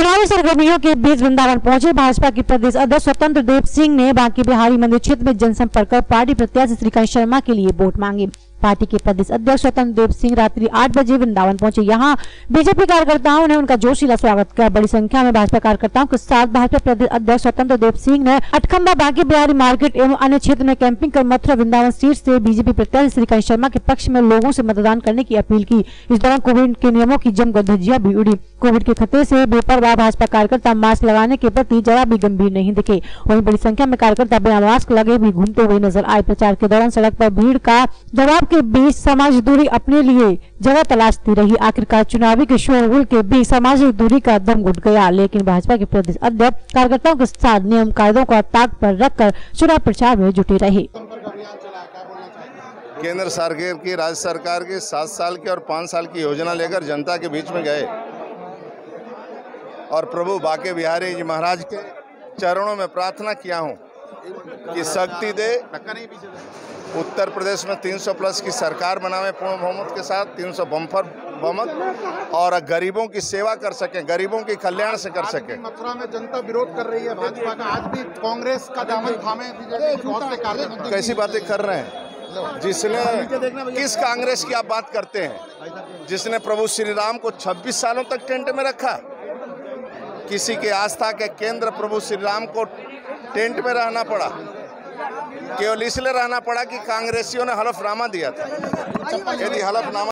चुनावी सरगर्मियों के बीच वृंदावन पहुँचे भाजपा के प्रदेश अध्यक्ष स्वतंत्र देव सिंह ने बांकी बिहारी मंदिर क्षेत्र में जनसंपर्क कर पार्टी प्रत्याशी श्रीकांत शर्मा के लिए वोट मांगे। पार्टी के प्रदेश अध्यक्ष स्वतंत्र देव सिंह रात्रि आठ बजे वृंदावन पहुँचे। यहाँ बीजेपी कार्यकर्ताओं ने उनका जोशीला स्वागत किया। बड़ी संख्या में भाजपा कार्यकर्ताओं के साथ भाजपा प्रदेश अध्यक्ष स्वतंत्र देव सिंह ने अटखम्बा बांकी, बिहारी मार्केट एवं अन्य क्षेत्र में कैंपिंग कर मथुरा वृंदावन सीट से बीजेपी प्रत्याशी श्रीकांत शर्मा के पक्ष में लोगों से मतदान करने की अपील की। इस दौरान कोविड के नियमों की जमकर धज्जियाँ भी उड़ी। कोविड के खतरे से बेपरवाह भाजपा कार्यकर्ता मास्क लगाने के प्रति जरा भी गंभीर नहीं दिखे। वहीं बड़ी संख्या में कार्यकर्ता बिना मास्क लगे भी घूमते हुए नज़र आए। प्रचार के दौरान सड़क पर भीड़ का दबाव के बीच सामाजिक दूरी अपने लिए जगह तलाशती रही। आखिरकार चुनावी के शोरगुल के बीच सामाजिक दूरी का दम घुट गया, लेकिन भाजपा के प्रदेश अध्यक्ष, कार्यकर्ताओं के साथ नियम कायदों को ताक पर रखकर चुनाव प्रचार में जुटे रहे। केंद्र सरकार की, राज्य सरकार की सात साल की और पाँच साल की योजना लेकर जनता के बीच में गए। और प्रभु बाके बिहारी जी महाराज के चरणों में प्रार्थना किया हूँ। कि शक्ति दे। उत्तर प्रदेश में 300 प्लस की सरकार बनावे पूर्ण बहुमत के साथ 300 सौ बम्फर बहुमत। और गरीबों की सेवा कर सकें गरीबों की कल्याण से कर सकें। मथुरा में जनता विरोध कर रही है भाजपा का। आज भी कांग्रेस का दामन थामे बहुत से कैसी बातें कर रहे हैं? जिसने किस कांग्रेस की आप बात करते हैं? जिसने प्रभु श्री राम को 26 सालों तक टेंट में रखा? किसी के आस्था के केंद्र प्रभु श्री राम को टेंट में रहना पड़ा। केवल इसलिए रहना पड़ा कि कांग्रेसियों ने हलफनामा दिया था। यदि हलफनामा